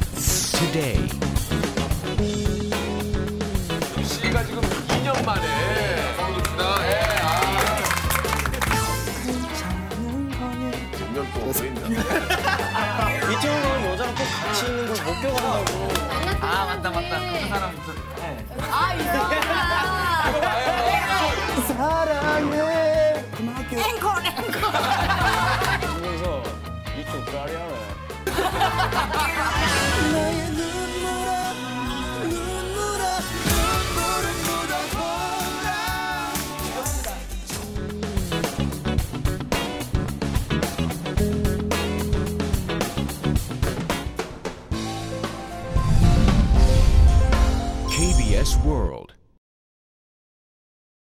today. 씨가 지금 2년 만에 방송입니다. 예. 아. 6년 또 있나? 이태원은 여자랑 꼭 같이 있는 걸 못 껴가지고. 아 맞다 맞다. 그 사람 무슨? 아 이거. 사랑해. 그만할게요. 앵콜 앵콜. 그래서 이쪽 까리하네. this world.